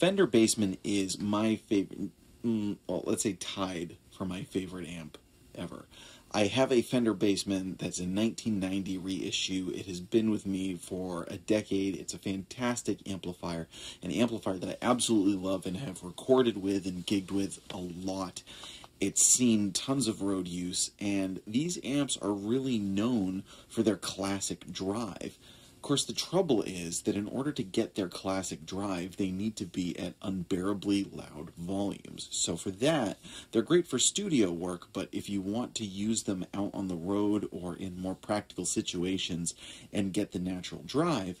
Fender Bassman is my favorite. Mm, well, let's say tied for my favorite amp ever. I have a Fender Bassman that's a 1990 reissue. It has been with me for a decade. It's a fantastic amplifier, an amplifier that I absolutely love and have recorded with and gigged with a lot. It's seen tons of road use, and these amps are really known for their classic drive. Of course, the trouble is that in order to get their classic drive, they need to be at unbearably loud volumes. So, for that, they're great for studio work, but if you want to use them out on the road or in more practical situations and get the natural drive,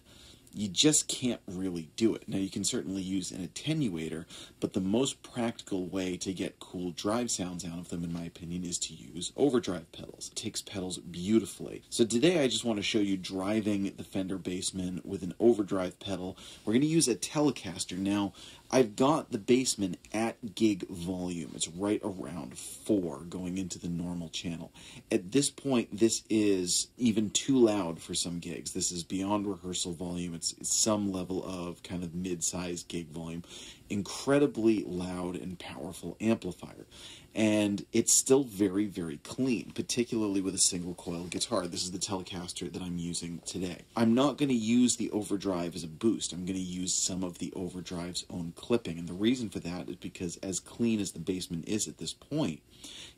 you just can't really do it. Now, you can certainly use an attenuator, but the most practical way to get cool drive sounds out of them, in my opinion, is to use overdrive pedals. It takes pedals beautifully. So today I just want to show you driving the Fender Bassman with an overdrive pedal. We're going to use a Telecaster. Now, I've got the Bassman at gig volume. It's right around 4 going into the normal channel. At this point, this is even too loud for some gigs. This is beyond rehearsal volume. It's, it's some level of kind of mid-sized gig volume. Incredibly loud and powerful amplifier and it's still very, very clean, particularly with a single coil guitar. This is the Telecaster that I'm using today. I'm not going to use the overdrive as a boost. I'm going to use some of the overdrive's own clipping, and the reason for that is because as clean as the Bassman is at this point,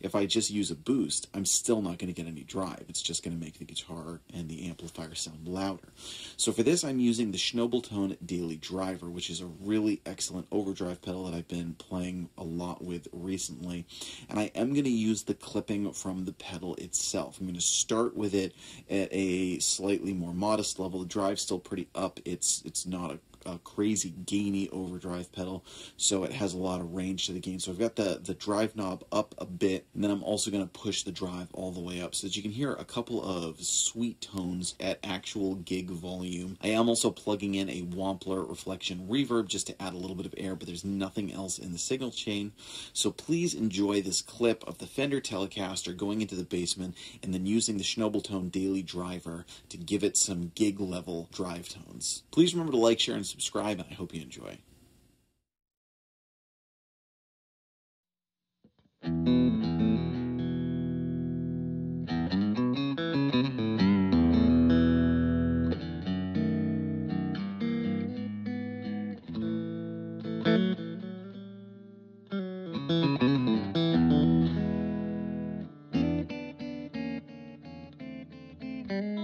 if I just use a boost, I'm still not going to get any drive. It's just going to make the guitar and the amplifier sound louder. So for this, I'm using the Shnobel Tone Daily Driver, which is a really excellent overdrive pedal that I've been playing a lot with recently. And I am going to use the clipping from the pedal itself. I'm going to start with it at a slightly more modest level. The drive's still pretty up. It's it's not a a crazy gainy overdrive pedal, so it has a lot of range to the gain. So I've got the, the drive knob up a bit, and then I'm also going to push the drive all the way up so that you can hear a couple of sweet tones at actual gig volume. I am also plugging in a Wampler reflection reverb just to add a little bit of air, but there's nothing else in the signal chain. So please enjoy this clip of the Fender Telecaster going into the Bassman and then using the Shnobel Tone Daily Driver to give it some gig level drive tones. Please remember to like, share, and subscribe, and I hope you enjoy. Thank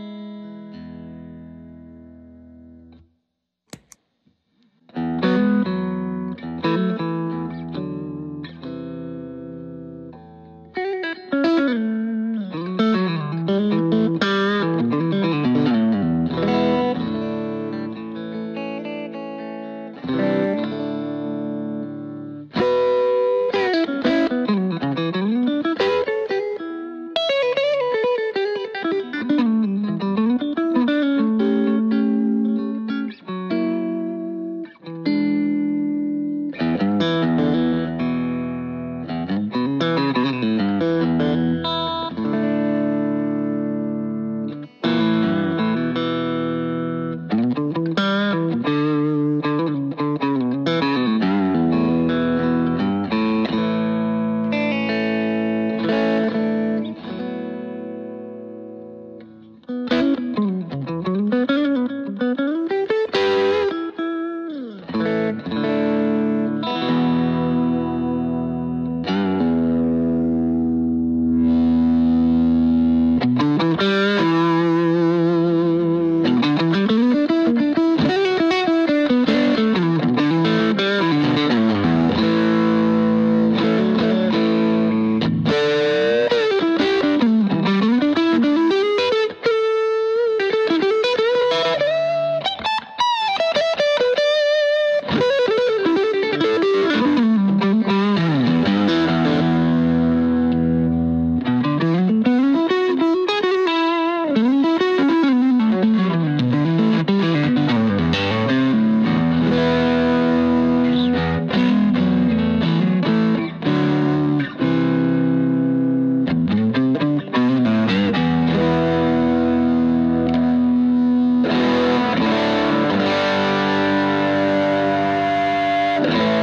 Yeah.